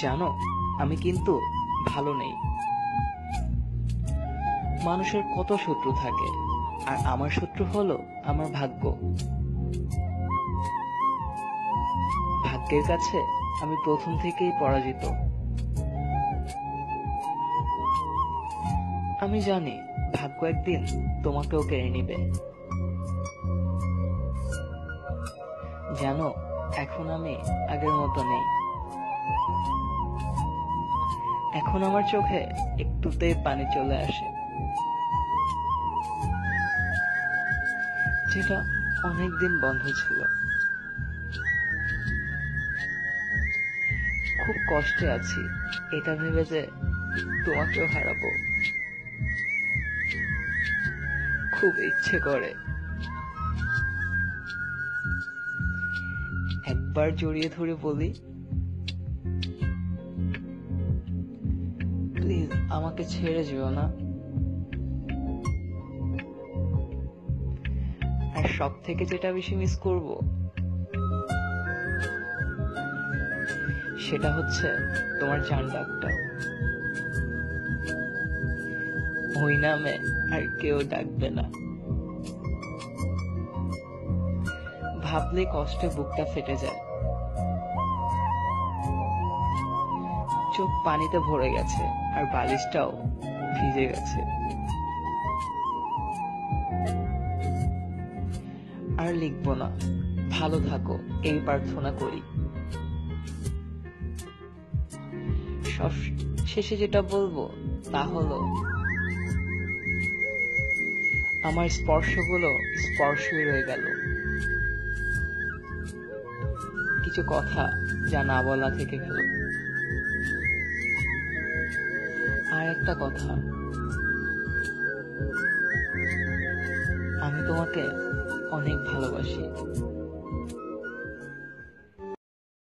জানো, আমি কিন্তু ভালো নেই। মানুষের কত শত্রু থাকে, আর আমার শত্রু হলো আমার ভাগ্য। ভাগ্যের কাছে আমি প্রথম থেকেই পরাজিত। আমি জানি ভাগ্য একদিন তোমাকেও কেড়ে নিবে। জানো, এখন আমি আগের মতো নেই। এখন আমার চোখে একটুতেই পানি চলে আসে। যেটা অনেকদিন বন্ধ ছিল। খুব কষ্টে আছি। এটা ভেবে যে তোমাকেও হারাবো। খুব ইচ্ছে করে। একবার জড়িয়ে ধরে বলি প্লিজ আমাকে ছেড়ে যেও না। আর সব থেকে যেটা বেশি মিস করব, সেটা হচ্ছে তোমার চান ডাকটা। ওই নামে আর কেউ ডাকবে না। ভাবলে কষ্টে বুকটা ফেটে যায়। চোখ পানিতে ভরে গেছে, আর বালিশটাও ভিজে গেছে। আর লিখব না। ভালো থাকো, এই প্রার্থনা করি। শেষে যেটা বলব, তা হলো, আমার স্পর্শগুলো স্পর্শই রয়ে গেল। কিছু কথা যা না বলা থেকে গেল। আর একটা কথা। আমি তোমাকে অনেক ভালোবাসি।